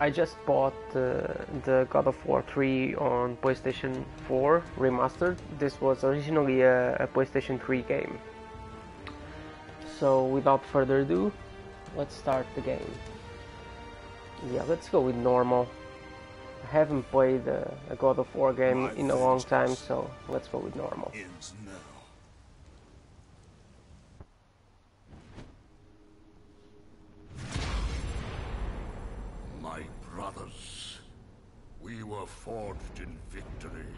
I just bought uh, the God of War 3 on PlayStation 4 remastered. This was originally a, a PlayStation 3 game. So without further ado, let's start the game. Yeah, let's go with normal. I haven't played a, a God of War game in a long time, so let's go with normal. Brothers, we were forged in victory.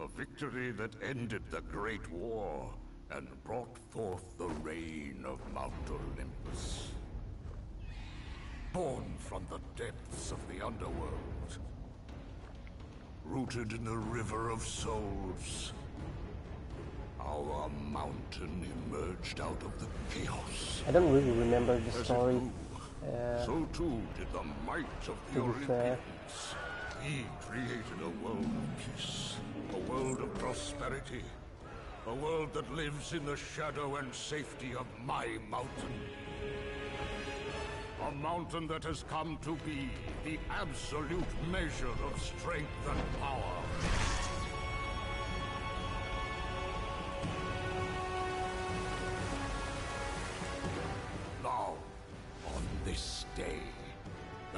A victory that ended the Great War and brought forth the reign of Mount Olympus. Born from the depths of the underworld. Rooted in the River of Souls. Our mountain emerged out of the chaos. I don't really remember the story. Uh, so too did the might of the to be fair. Olympians. He created a world of peace, a world of prosperity, a world that lives in the shadow and safety of my mountain. A mountain that has come to be the absolute measure of strength and power.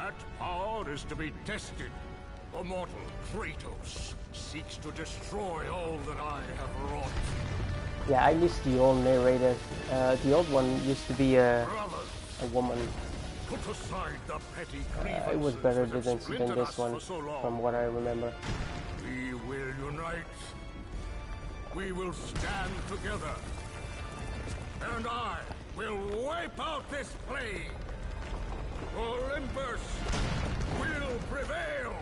That power is to be tested. The mortal Kratos seeks to destroy all that I have wrought. yeah, I missed the old narrator. Uh, the old one used to be a, a woman. put aside the petty Uh, it was better than, than this one, so from what I remember. We will unite. We will stand together. And I will wipe out this plague. Olympus will prevail.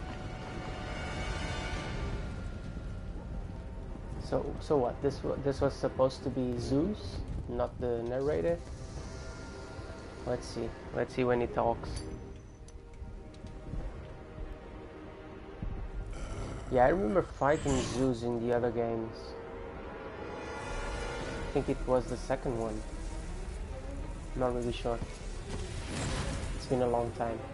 So, so what? This this was supposed to be Zeus, not the narrator. Let's see. Let's see when he talks. Yeah, I remember fighting Zeus in the other games. I think it was the second one. Not really sure. It's been a long time.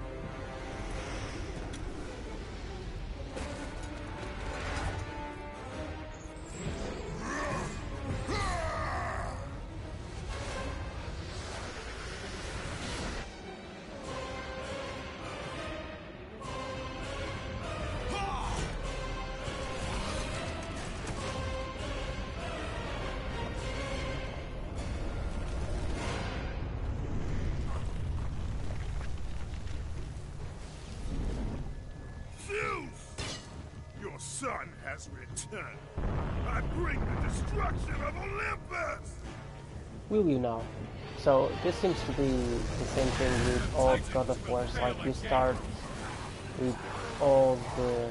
Will you now? So this seems to be the same thing with all God of Wars. Like you start with all the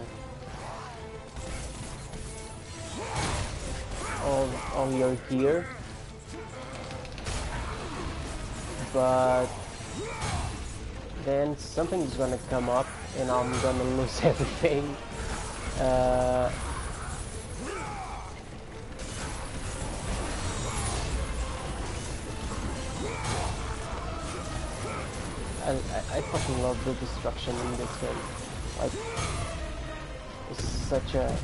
all all your gear, but then something is gonna come up and I'm gonna lose everything. Uh, I, I, I fucking love the destruction in this game. Like, it's such a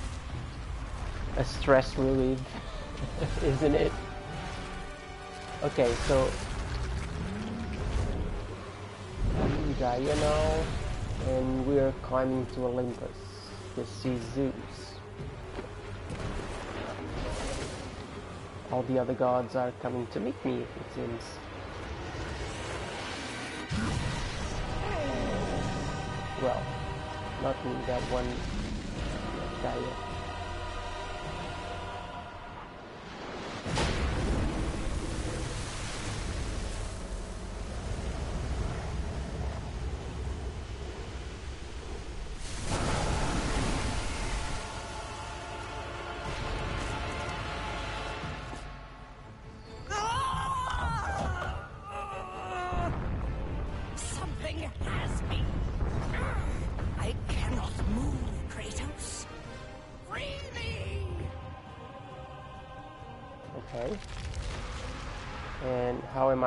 a stress relief, isn't it? Okay, so I'm now, and we are climbing to Olympus to see Zeus. All the other gods are coming to meet me, it seems. Well, not me, that one guy. Something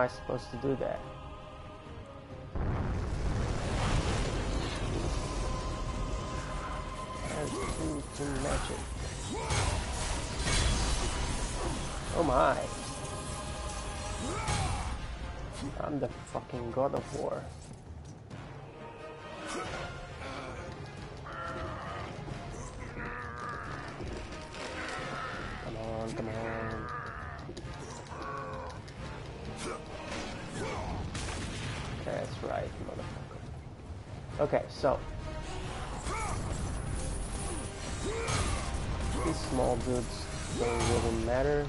I supposed to do that? Oh my. I'm the fucking god of war. Right, motherfucker. Okay, so. These small dudes don't really matter.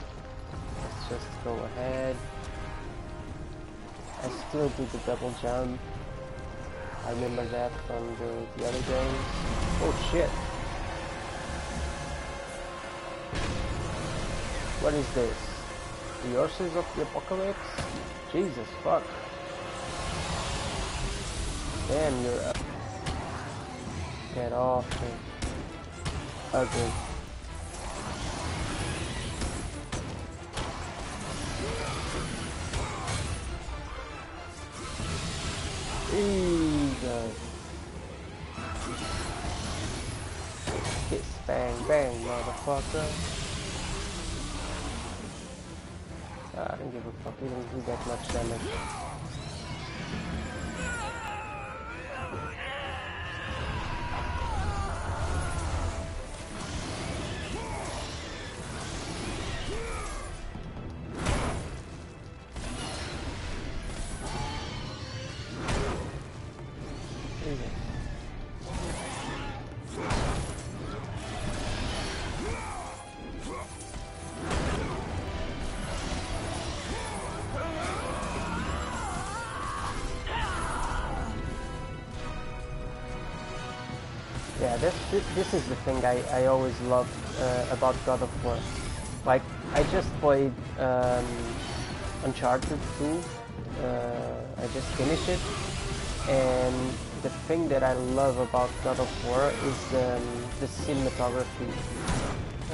Let's just go ahead. I still do the double jump. I remember that from the, the other games. Oh shit. What is this? The Horses of the Apocalypse? Jesus fuck. Damn, you're up. Get off me. Ugly. Jesus. Kiss bang bang, motherfucker. Ah, I don't give a fuck, he didn't do that much damage. This, this, is the thing I, I always loved uh, about God of War. Like, I just played um, Uncharted 2, uh, I just finished it, and the thing that I love about God of War is um, the cinematography.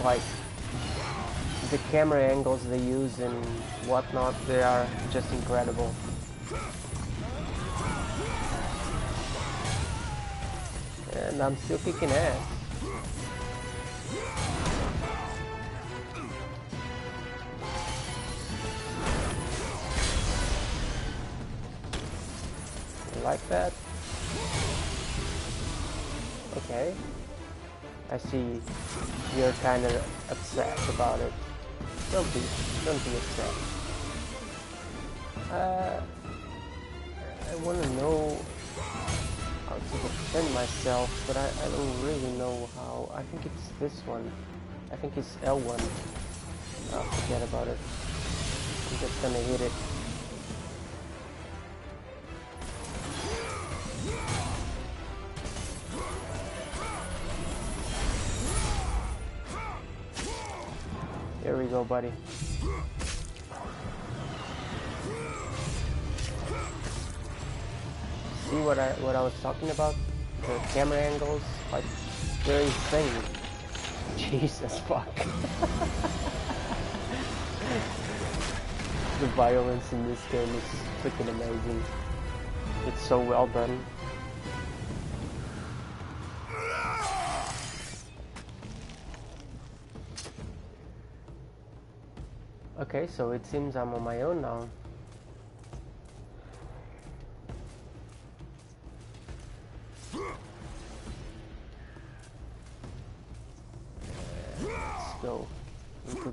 Like, the camera angles they use and whatnot, they are just incredible. And I'm still kicking ass. Like that? Okay. I see you're kind of upset about it. Don't be, don't be upset. Uh, I want to know to defend myself, but I, I don't really know how. I think it's this one. I think it's L1. Oh, forget about it. I'm just gonna hit it. Here we go, buddy. See what I what I was talking about? The camera angles, like very thing. Jesus fuck. the violence in this game is freaking amazing. It's so well done. Okay, so it seems I'm on my own now.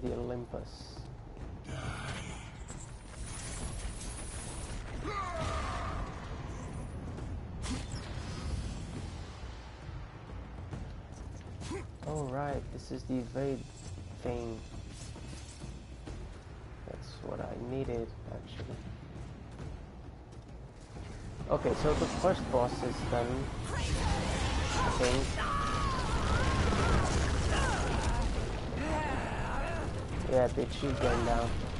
The Olympus. Oh right, this is the evade thing. That's what I needed actually. Okay, so the first boss is done. I think. Yeah, bitch, she's going down.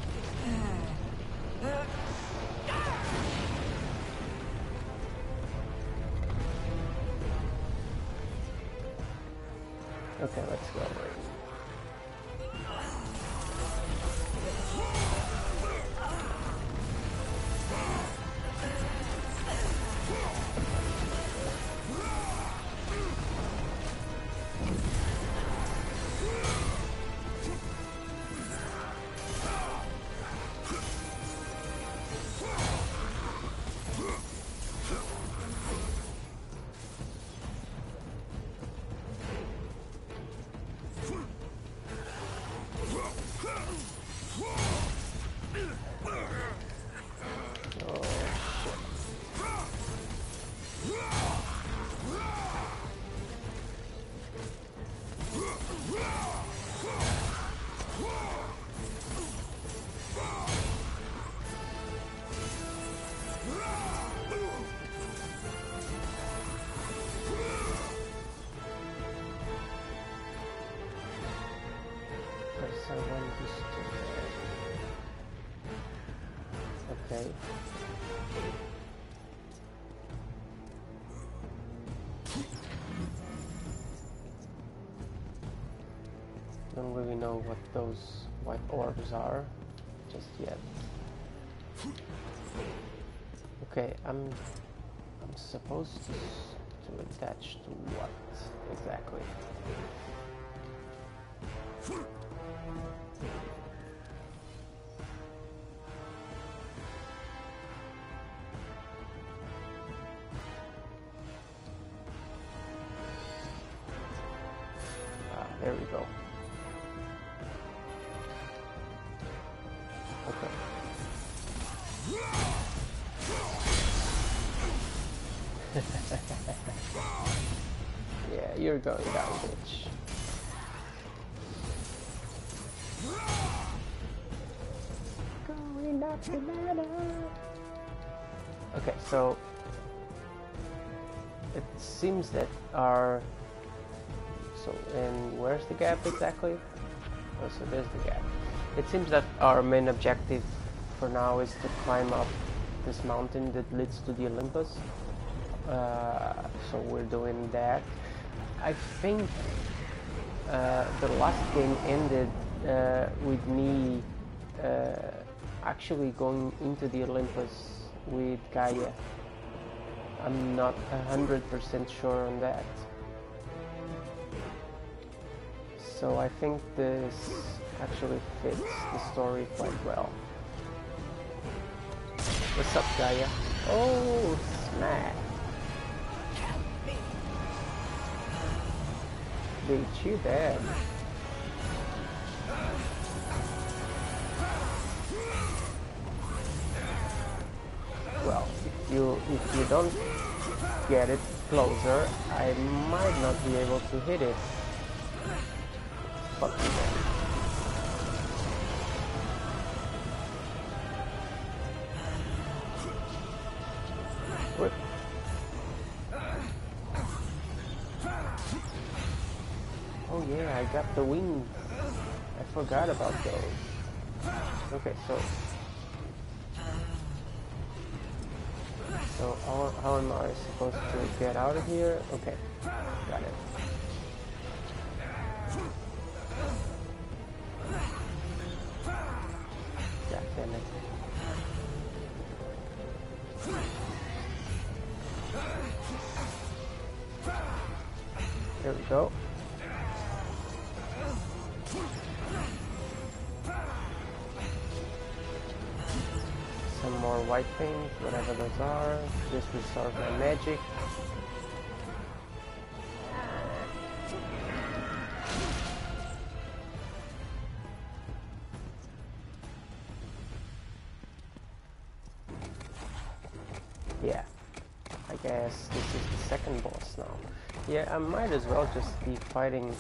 Know what those white orbs are just yet. Okay, I'm I'm supposed to, to attach to what exactly? So it seems that our so and where's the gap exactly? Oh, so there's the gap. It seems that our main objective for now is to climb up this mountain that leads to the Olympus. Uh, so we're doing that. I think uh, the last game ended uh, with me uh, actually going into the Olympus with Gaia. I'm not a hundred percent sure on that. So I think this actually fits the story quite well. What's up, Gaia? Oh, me. Bitch, you dead. You if you don't get it closer, I might not be able to hit it. What? Oh yeah, I got the wings. I forgot about those. Okay, so so how, how am I supposed to get out of here? Okay, got it. Restores my magic. Yeah, I guess this is the second boss now. Yeah, I might as well just be fighting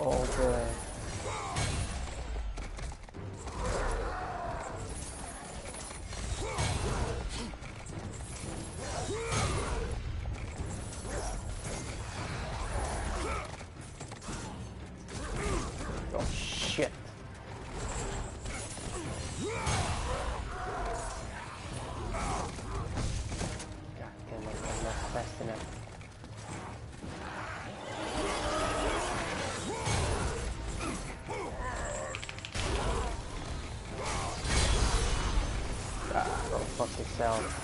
all the yourself.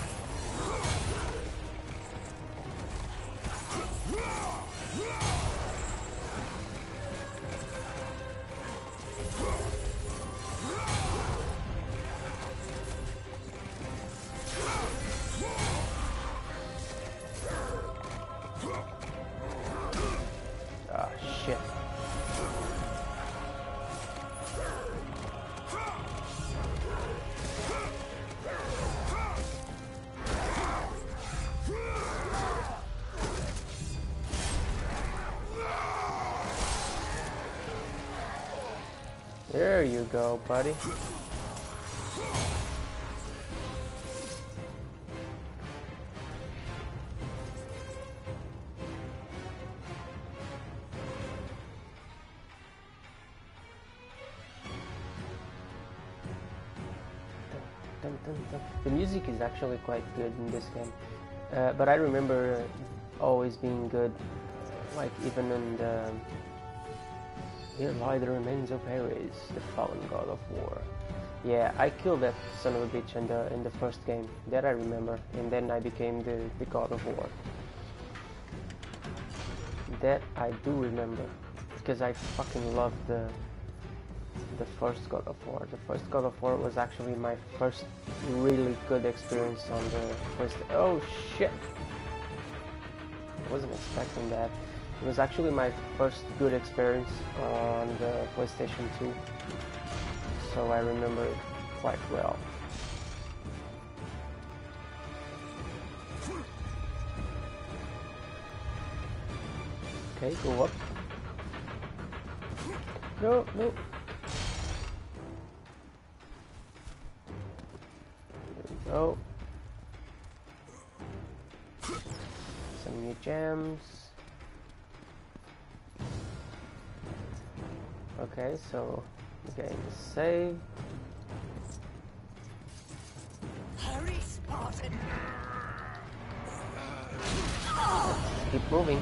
There you go, buddy. The music is actually quite good in this game, uh, but I remember always being good, like even in the Here lie the remains of Ares, the fallen god of war. Yeah, I killed that son of a bitch in the in the first game. That I remember, and then I became the the god of war. That I do remember, because I fucking love the the first God of War. The first God of War was actually my first really good experience on the first. Oh shit! I wasn't expecting that. It was actually my first good experience on the PlayStation 2, so I remember it quite well. Okay, go up. No, no. Go. Some new gems. Okay, so game is saved. Hurry, Spartan! Keep moving.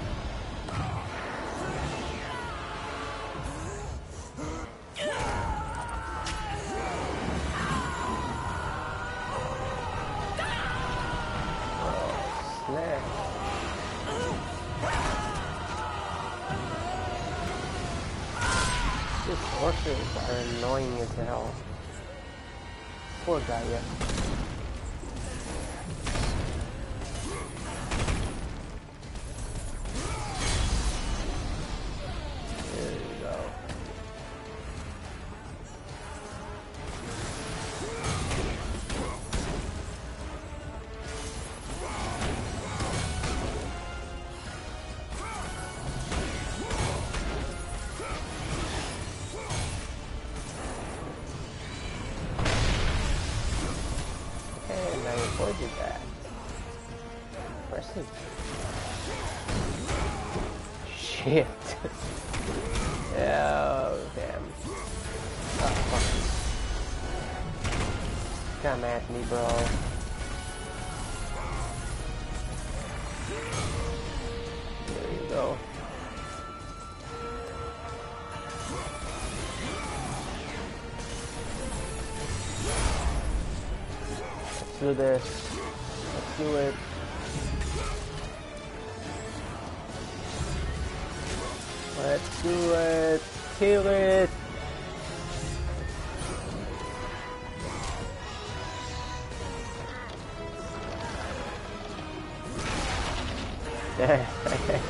Are annoying as hell. Poor guy, yeah. Oh, damn. Oh. Come at me, bro. There you go. Let's do this. Let's do it. Let's do it. Kill it.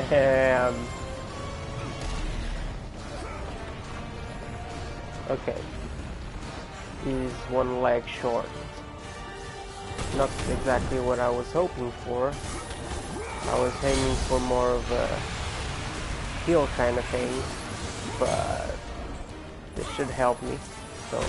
Damn. Okay. He's one leg short. Not exactly what I was hoping for. I was aiming for more of a heal kind of thing, but this should help me. So.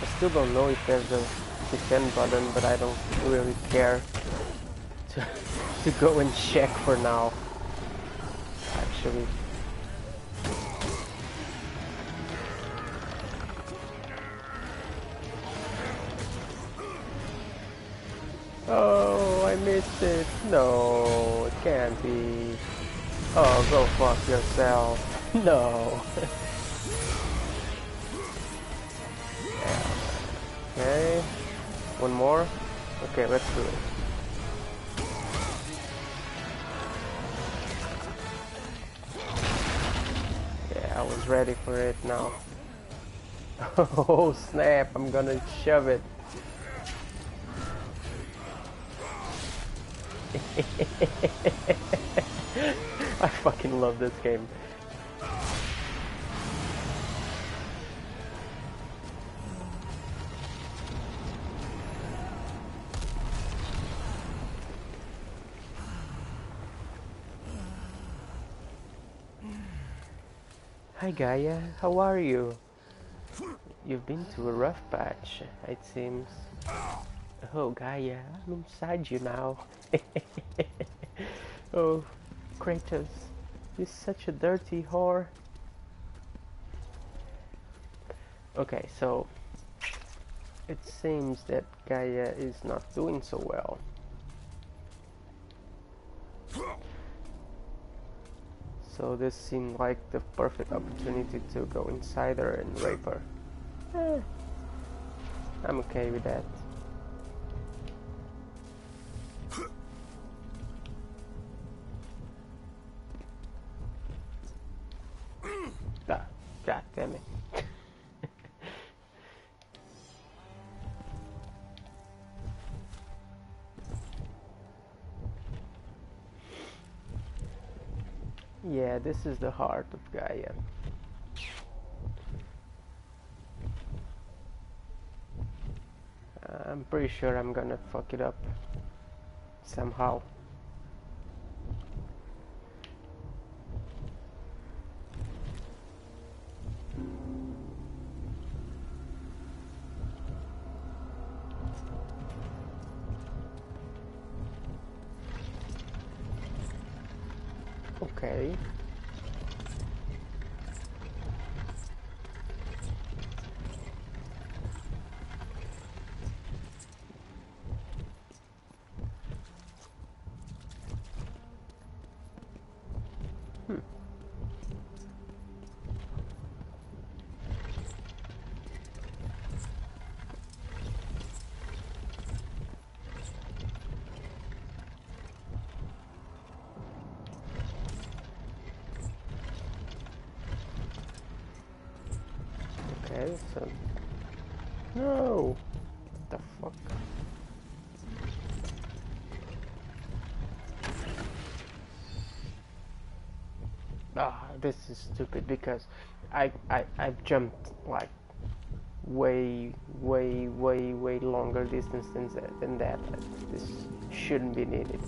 I still don't know if there's a defend button, but I don't really care to to go and check for now. Actually. No, it can't be. Oh, go fuck yourself. No. Yeah. Okay. One more. Okay, let's do it. Yeah, I was ready for it now. Oh snap, I'm gonna shove it. I fucking love this game. Hi Gaia, how are you? You've been to a rough patch, it seems. Oh, Gaia, I'm inside you now. oh, Kratos, you're such a dirty whore. Okay, so it seems that Gaia is not doing so well. So this seemed like the perfect opportunity to go inside her and rape her. Eh, I'm okay with that. Yeah, this is the heart of Gaia. I'm pretty sure I'm gonna fuck it up somehow. Okay. Hmm. No, what the fuck? Ah, this is stupid because I I I've jumped like way way way way longer distance than than that. This shouldn't be needed.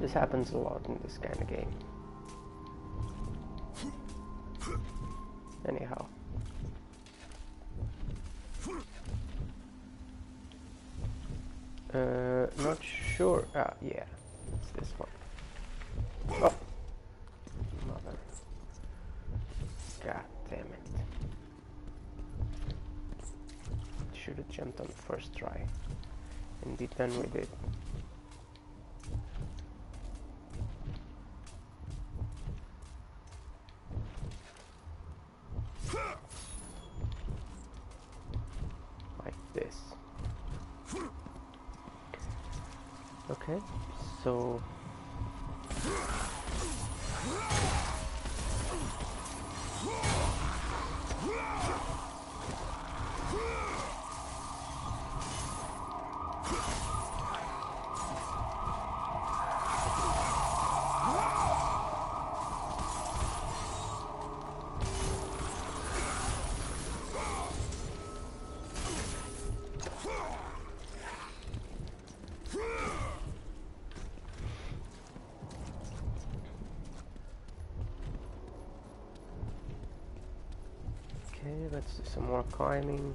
This happens a lot in this kind of game. Anyhow. Uh, not sure. Ah, yeah, it's this one. Oh, mother. God damn it. Should have jumped on the first try and be done with it. like this. Okay, so some more climbing.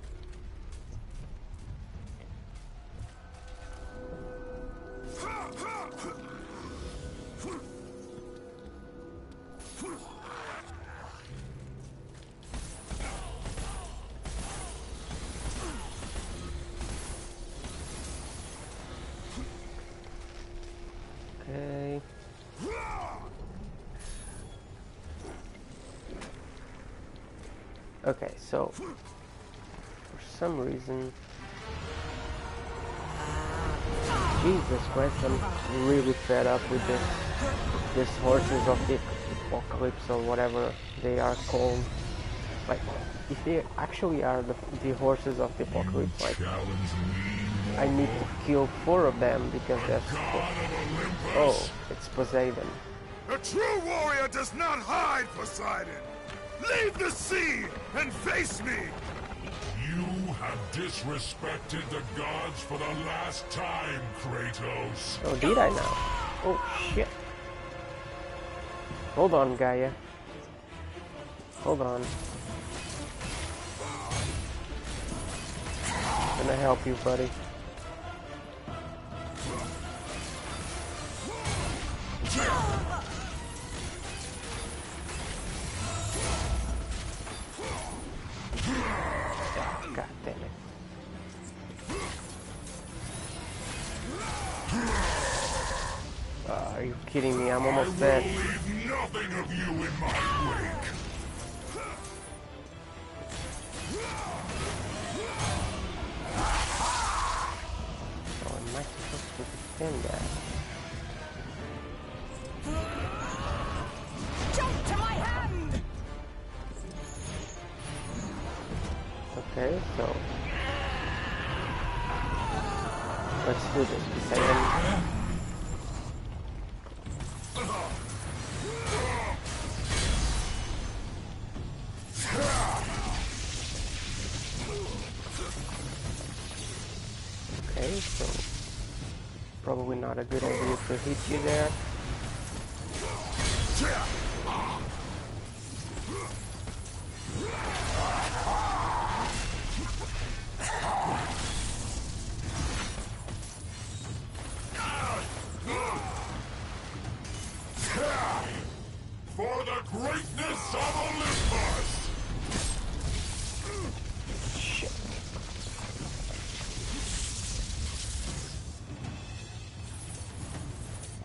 So for some reason, Jesus Christ, I'm really fed up with this, this horses of the apocalypse or whatever they are called. Like, if they actually are the, the horses of the apocalypse, like, I need to kill four of them because that's. Oh, it's Poseidon. A true warrior does not hide, Poseidon! Leave the sea and face me! You have disrespected the gods for the last time, Kratos. Oh, did I now? Oh, shit. Hold on, Gaia. Hold on. gonna help you, buddy. A good idea to hit you there.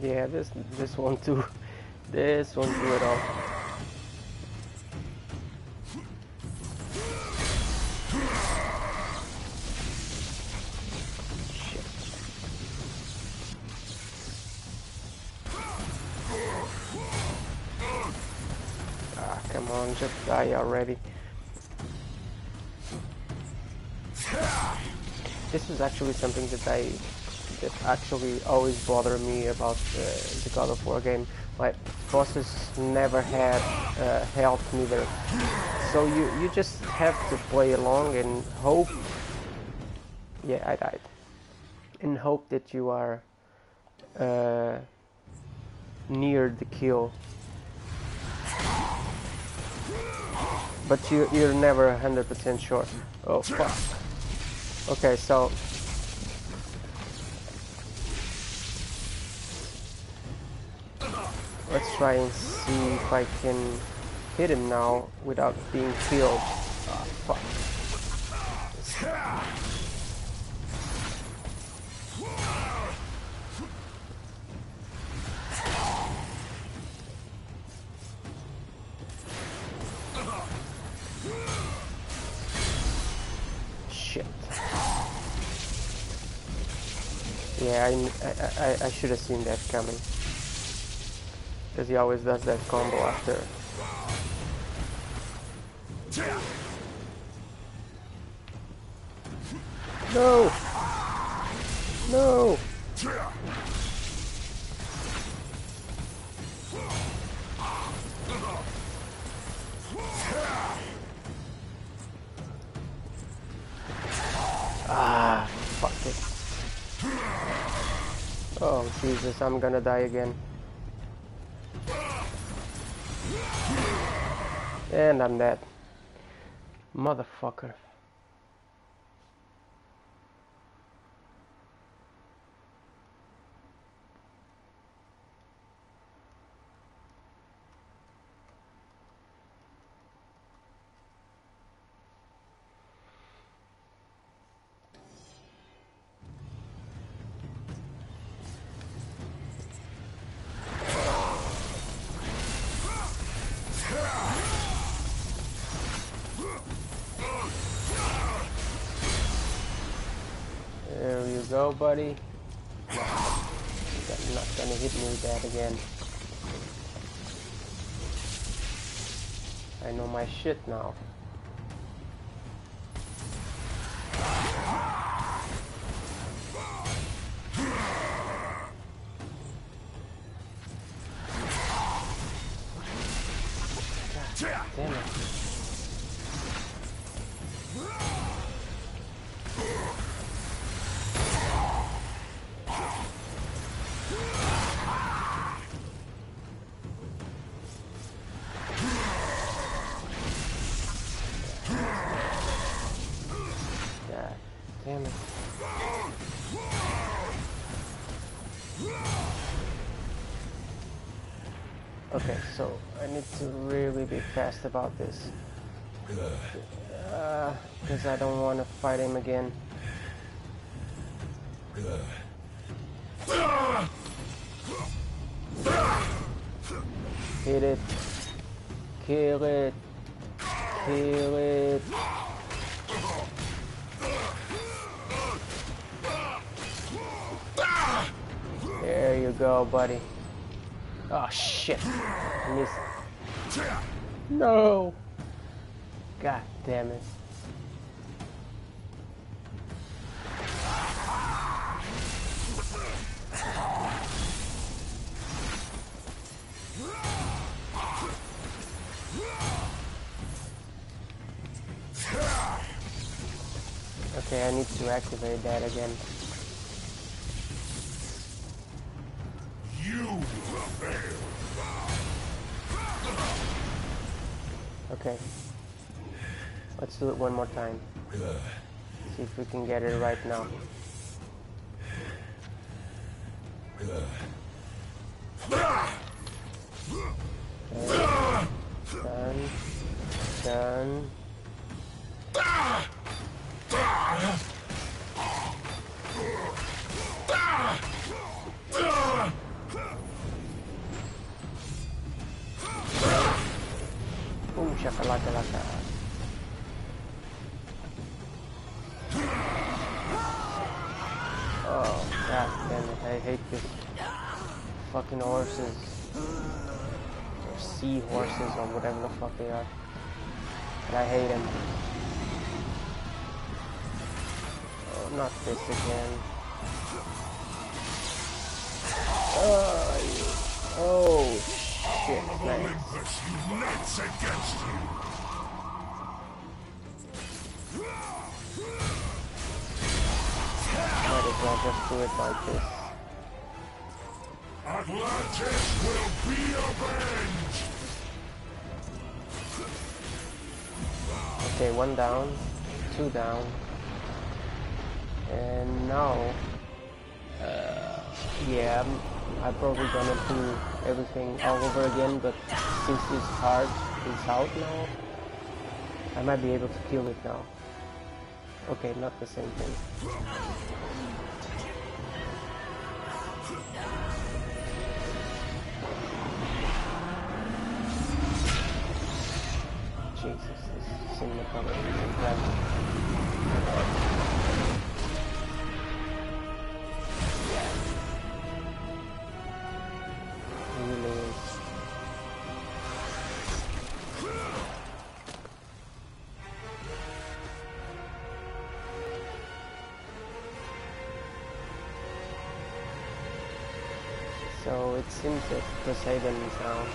Yeah, this this one too. This one do it all. Ah, come on, just die already. This is actually something that I that actually always bothered me about uh, the God of War game. My bosses never had uh, health neither, so you you just have to play along and hope. Yeah, I died. And hope that you are uh, near the kill. But you you're never hundred percent sure. Oh fuck. Okay, so let's try and see if I can hit him now without being killed. Ah, fuck. Shit. Yeah, I, I, I, I should have seen that coming. Because he always does that combo after. No! No! Ah, fuck it. Oh, Jesus, I'm gonna die again. And I'm dead. Motherfucker. Buddy. You're not gonna hit me with that again. I know my shit now. About this. Because uh, I don't want to fight him again. Hit it. Kill it. Kill it. There you go, buddy. Oh shit. Missed. No. God damn it. Okay, I need to activate that again. You fail. Okay. Let's do it one more time. See if we can get it right now. Okay. Done. Done. Oh, god damn it, I hate this fucking horses. Or sea horses or whatever the fuck they are. And I hate them. Oh, not this again. Oh man. Olympus unites against you. Might as well just do it like this. Atlantis will be avenged. Okay, one down, two down, and now, uh, yeah, I'm, I'm probably gonna do everything all over again. But since this card is out now, I might be able to kill it now. Okay, not the same thing. Jesus, this is incredible. It seems that Poseidon is now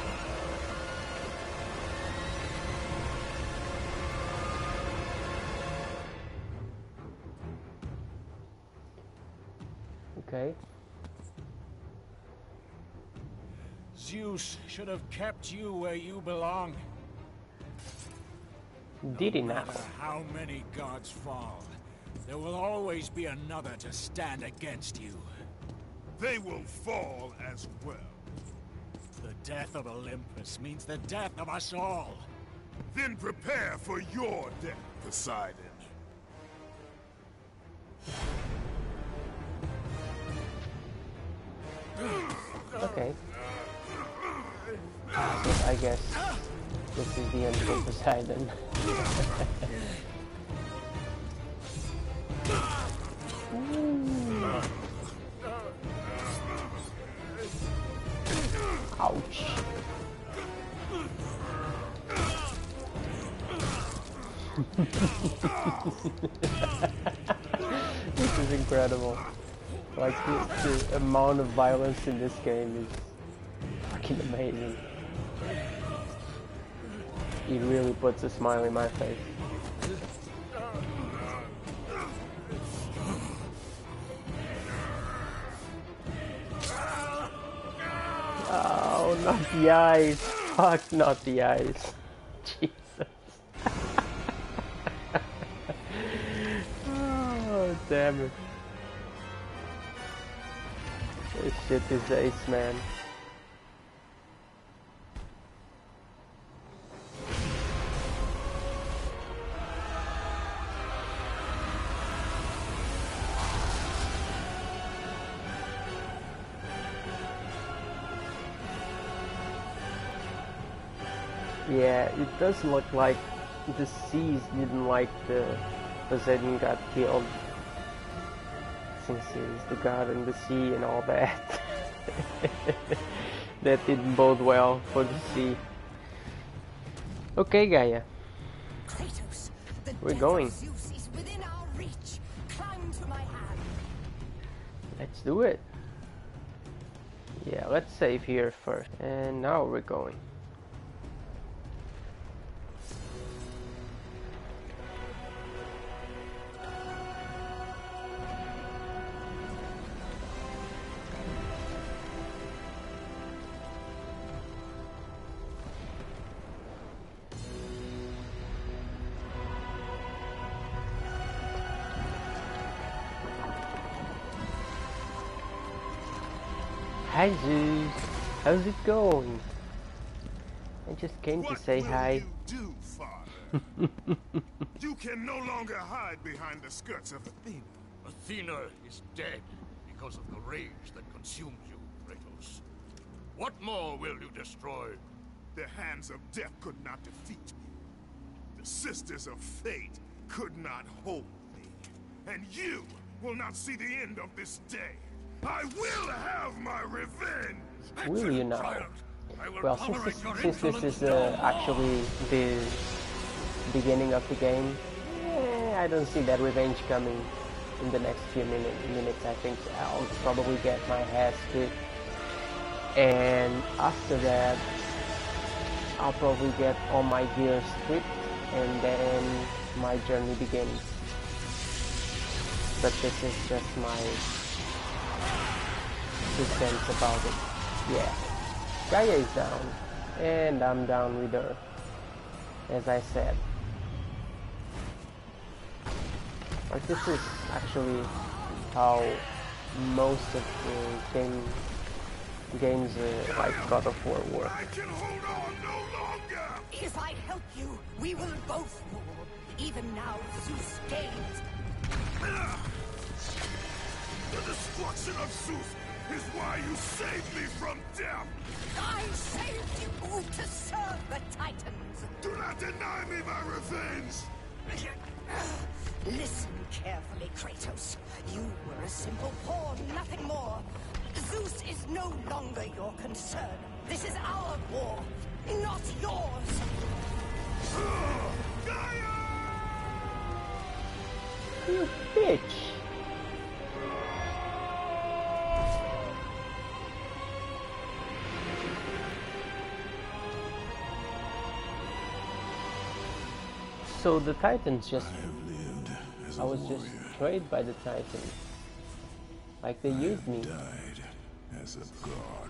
okay. Zeus should have kept you where you belong. Did he No now? matter how many gods fall, there will always be another to stand against you. They will fall as well. The death of Olympus means the death of us all. Then prepare for your death, Poseidon. Okay. So I guess this is the end for Poseidon. Ooh. This is incredible. Like the, the amount of violence in this game is fucking amazing. He really puts a smile in my face. Oh, not the eyes. Fuck, not the eyes. damage. This shit is ace, man. Yeah, it does look like the Seas didn't like the Poseidon got killed the god in the sea and all that. that didn't bode well for the sea. Okay, Gaia. Kratos, We're going. is within our reach. Climb to my hand. Let's do it. Yeah, let's save here first. And now we're going. Hi Zeus, how's it going? I just came to say hi. you do, you can no longer hide behind the skirts of Athena. Athena is dead because of the rage that consumes you, Kratos. What more will you destroy? The hands of death could not defeat me. The sisters of fate could not hold me. And you will not see the end of this day. I will have my revenge! Will you now? Child, I will Well, since this, since this is uh, actually the beginning of the game, eh, I don't see that revenge coming in the next few minute, minutes. I think I'll probably get my ass kicked, and after that, I'll probably get all my gear stripped, and then my journey begins. But this is just my two cents about it. Yeah. Gaia is down, and I'm down with her, as I said. Like this is actually how most of the game games uh, like God of War work. I can hold on no longer! If I help you, we will both fall. Even now, Zeus gains. The destruction of Zeus is why you saved me from death! I saved you to serve the Titans. Do not deny me my revenge! Listen carefully, Kratos. You were a simple pawn, nothing more. Zeus is no longer your concern. This is our war, not yours. You bitch! So the Titans just lived as I a was just warrior. betrayed by the Titans. Like they used me. Died as a god.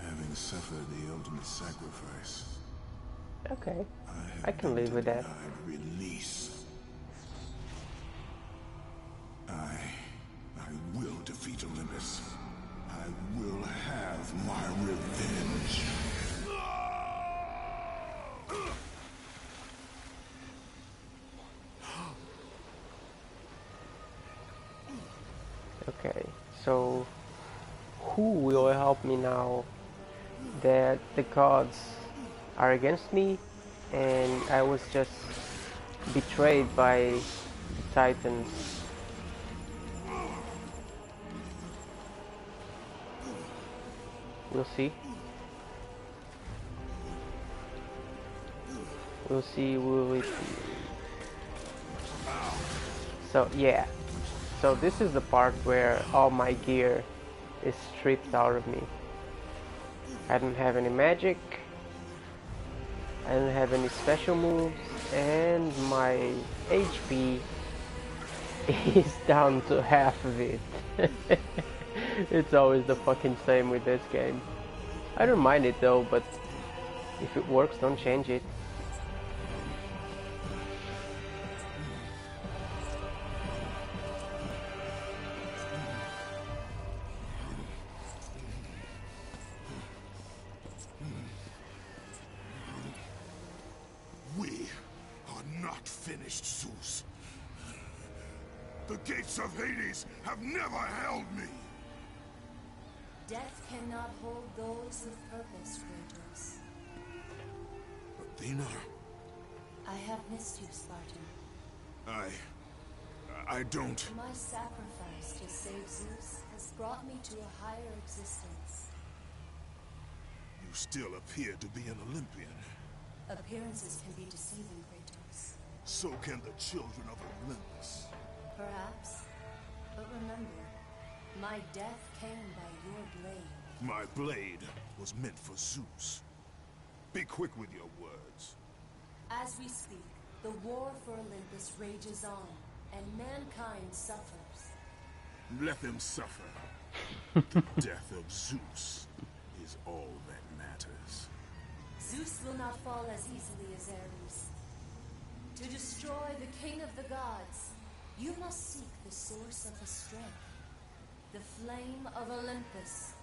Having suffered the ultimate sacrifice, Okay. I, I can live with that. Release. I, I will defeat Olympus. I will have my revenge. Okay. So who will help me now that the gods are against me and I was just betrayed by Titans. We'll see. We'll see. Will it? So yeah. So this is the part where all my gear is stripped out of me. I don't have any magic. I don't have any special moves, and my HP is down to half of it. it's always the fucking same with this game. I don't mind it though, but if it works, don't change it. Still appear to be an Olympian. Appearances can be deceiving, Kratos. So can the children of Olympus. Perhaps. But remember, my death came by your blade. My blade was meant for Zeus. Be quick with your words. As we speak, the war for Olympus rages on, and mankind suffers. Let them suffer. the death of Zeus is all that matters. Zeus will not fall as easily as Ares. To destroy the king of the gods, you must seek the source of his strength. The flame of Olympus.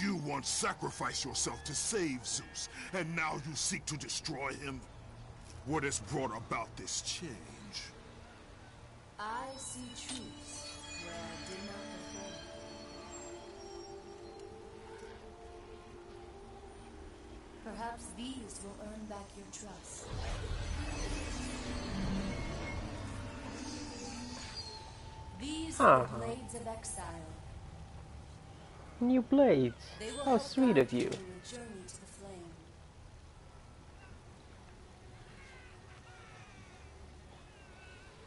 You once sacrificed yourself to save Zeus, and now you seek to destroy him? What has brought about this change? I see truth where I did not Perhaps these will earn back your trust. These are the Uh-huh. blades of exile. New blades. How sweet of you. on your journey to the flame.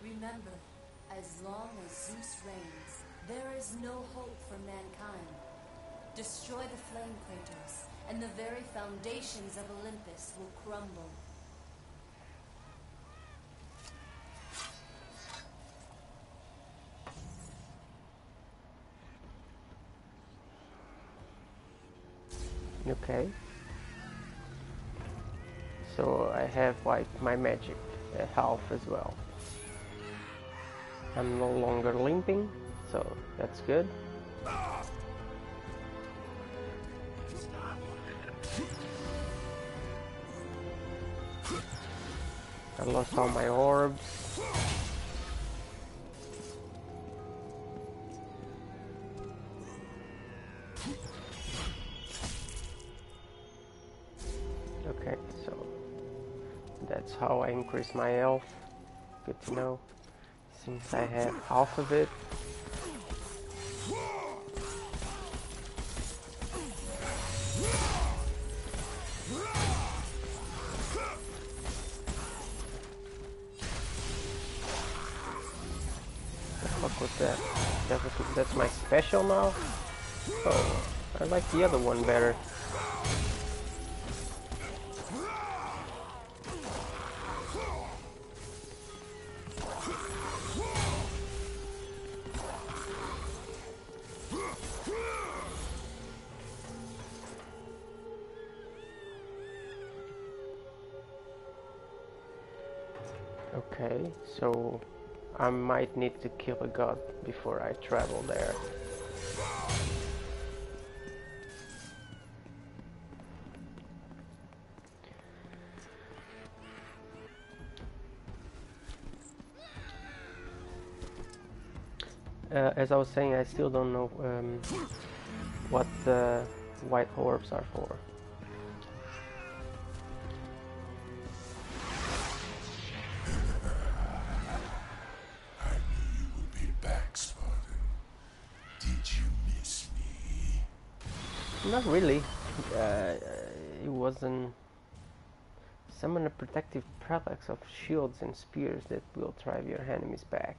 Remember, as long as Zeus reigns, there is no hope for mankind. Destroy the flame, Kratos, and the very foundations of Olympus will crumble. Okay. So I have like my magic uh, health as well. I'm no longer limping, so that's good. I lost all my orbs. Okay, so that's how I increase my health. Good to know. Since I have half of it. That? That was, that's my special now? Oh, I like the other one better. Okay, so I might need to god before I travel there. Uh, as I was saying, I still don't know um, what the white orbs are for. Not really. Uh, it wasn't. Summon a protective phalanx of shields and spears that will drive your enemies back.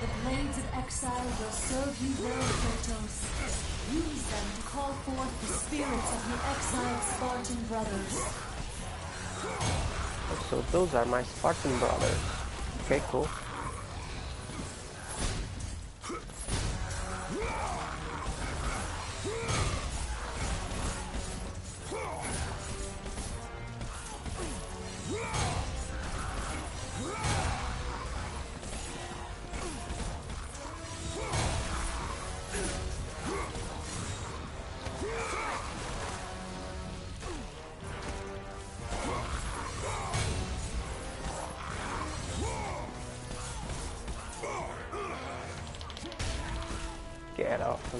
The blades of exile will serve you well, Kratos. Use them to call forth the spirits of your exiled Spartan brothers. So those are my Spartan brothers. Okay, cool.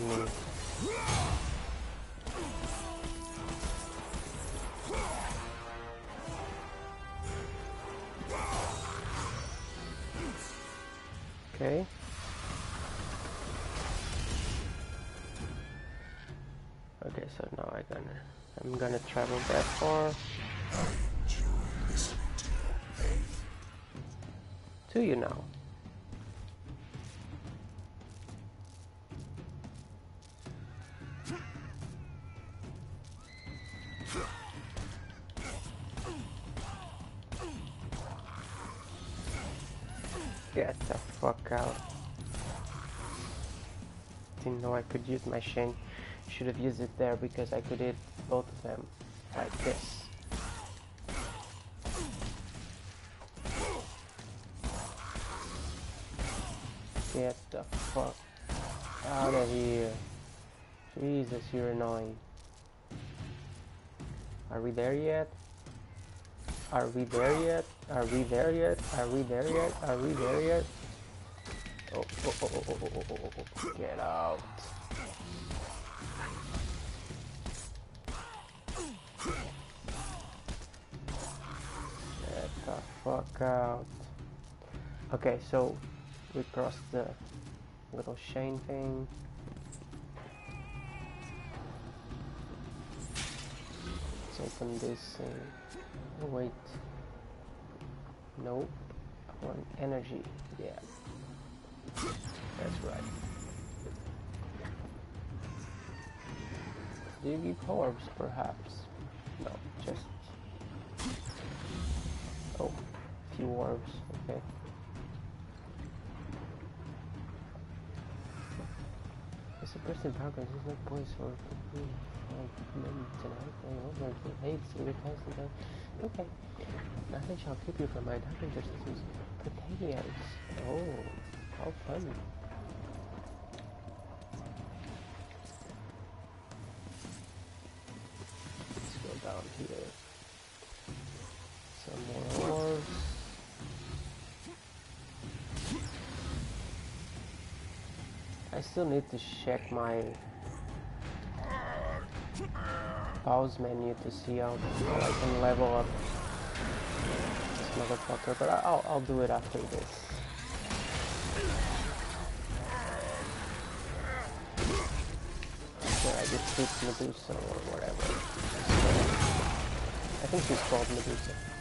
Okay. Okay, so now I gonna I'm gonna travel that far. To you now. Could use my Shen. Should have used it there because I could hit both of them like this. Get the fuck out of here. Jesus, you're annoying. Are we there yet? Are we there yet? Are we there yet? Are we there yet? Are we there yet? Oh, oh, oh, oh, oh, oh, oh, oh, oh. Get out. Out. Okay, so we crossed the little Shane thing. Let's open this uh, thing. Oh, wait. Nope. I want energy. Yeah. That's right. Do you give orbs, perhaps? Few orbs, okay. It's a person progress, there's no voice for men tonight. I over hates you because of the... Okay. Nothing shall keep you from my dark injustices. Potatoes. Oh, how fun. Let's go down here. Some more orbs. I still need to check my pause menu to see how, I can level up this motherfucker, but I'll, I'll do it after this. I defeat Medusa or whatever. I think she's called Medusa.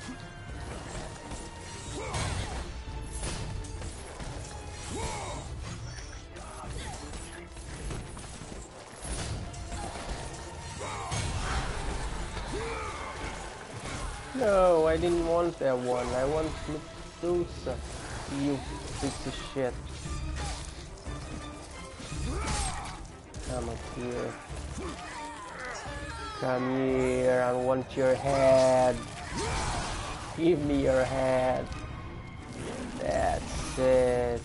I didn't want that one. I want Medusa. You piece of shit. Come up here. Come here, I want your head. Give me your head. That's it.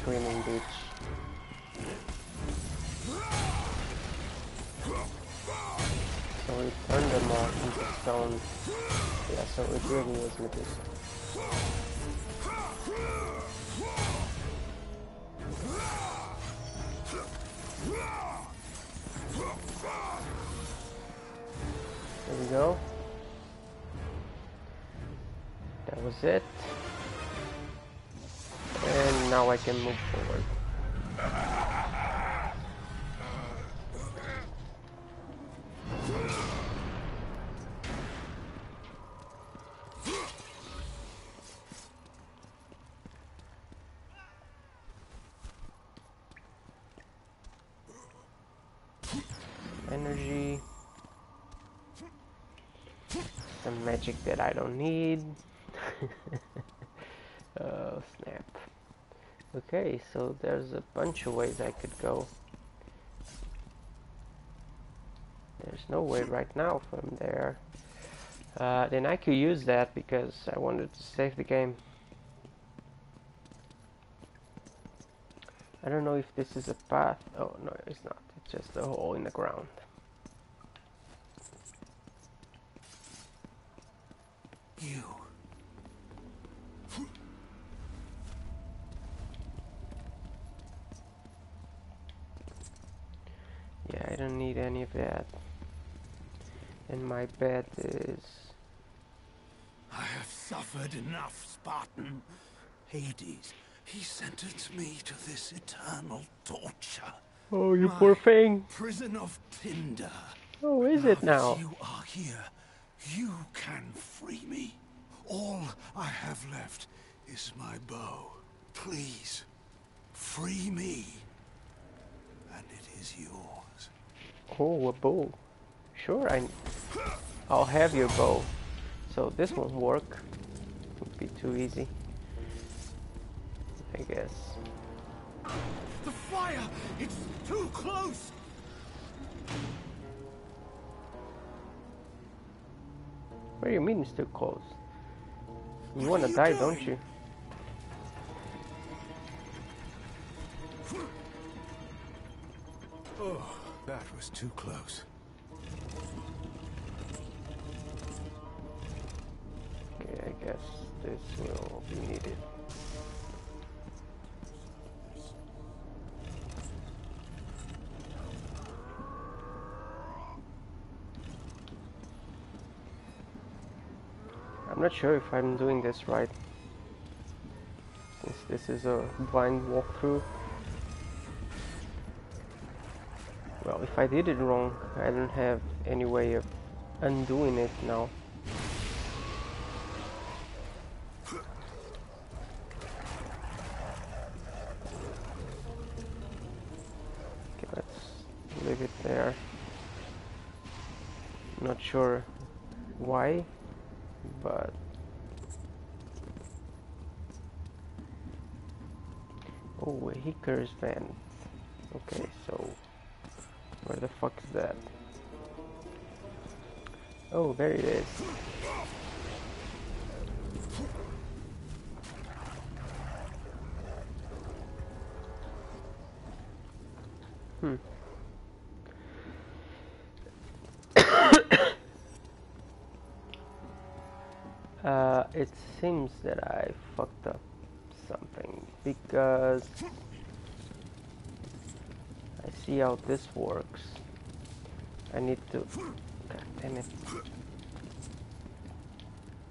Screaming bitch. So we turned them all into stone. Yeah, so it really is Medusa. There we go. That was it. Now I can move forward. energy. Some magic that I don't need. oh snap. Okay, so there's a bunch of ways I could go. There's no way right now from there. Uh, then I could use that because I wanted to save the game. I don't know if this is a path. Oh no, it's not. It's just a hole in the ground. You. Yeah, I don't need any of that. And my bet is... I have suffered enough, Spartan. Hades, he sentenced me to this eternal torture. Oh, you My poor thing. Prison of Tinder. Oh, is it Now now? that You are here. You can free me. All I have left is my bow. Please, free me. And it is yours. Oh, a bow. Sure, I... I'll have your bow. So this won't work. Would be too easy. I guess. The fire! It's too close! What do you mean it's too close? You wanna you die, doing? don't you? Oh, that was too close. This will be needed. I'm not sure if I'm doing this right. Since this is a blind walkthrough. Well, if I did it wrong, I don't have any way of undoing it now. Okay, let's leave it there. Not sure why, but oh, vent. Okay, so where the fuck is that? Oh, there it is. Hmm. uh, it seems that I fucked up something because see how this works. I need to. God damn it.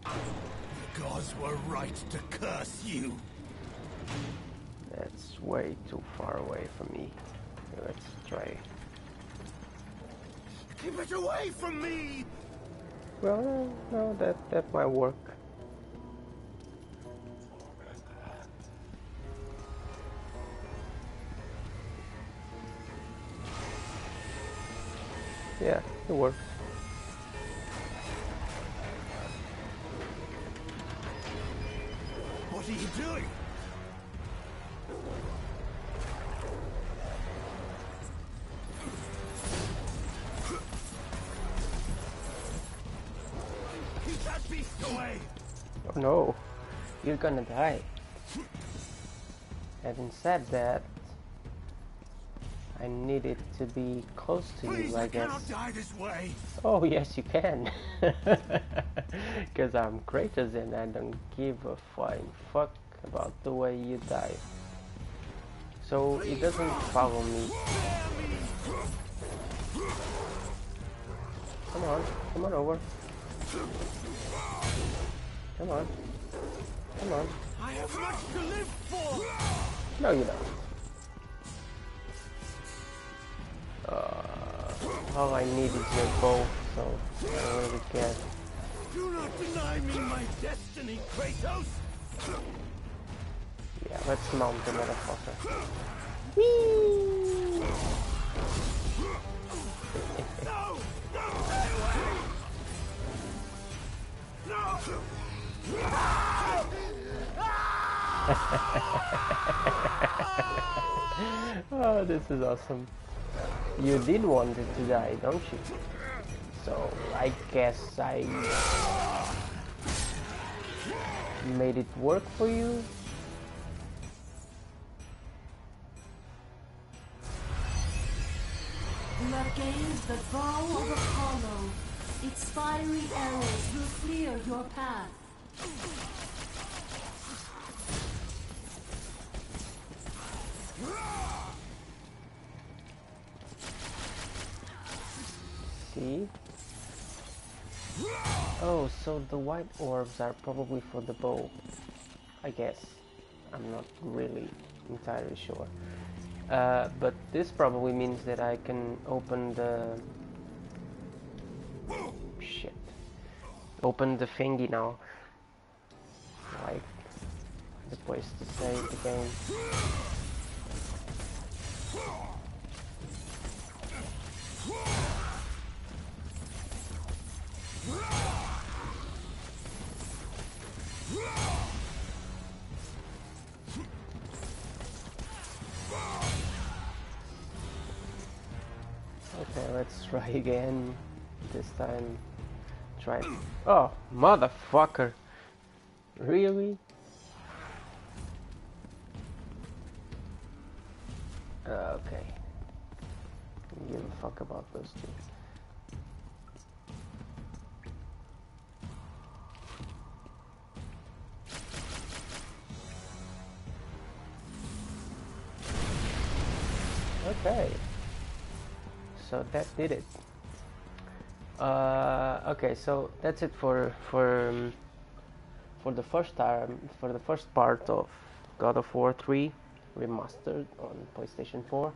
The gods were right to curse you. That's way too far away from me. Let's try. Keep it away from me! Well, no, that that might work. Yeah, it works. What are you doing? Keep that beast away! Oh no, you're gonna die. Having said that, I need it to be close to Please, you, I I guess. die this way! Oh yes, you can. Because I'm greater than I don't give a flying fuck about the way you die. So it doesn't follow me. Come on, come on over. Come on. Come on. I have much to live for! No, you don't. all I need is your bow, so I don't really care. Do not deny me my destiny, Kratos! Yeah, let's mount the motherfucker. Whee! oh, this is awesome. You did want it to die, don't you? So, I guess I made it work for you? You have gained the bow of Apollo. Its fiery arrows will clear your path. See? Oh, so the white orbs are probably for the bow. I guess. I'm not really entirely sure. Uh, but this probably means that I can open the... Shit. Open the thingy now. Like, the place to save the game. Let's try again. This time, try. Oh, motherfucker! Really? Okay. Give a fuck about those two. Okay. So that did it. Uh, okay, so that's it for for um, for the first time for the first part of God of War 3 remastered on PlayStation 4.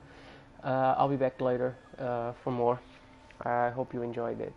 Uh, I'll be back later uh, for more. I hope you enjoyed it.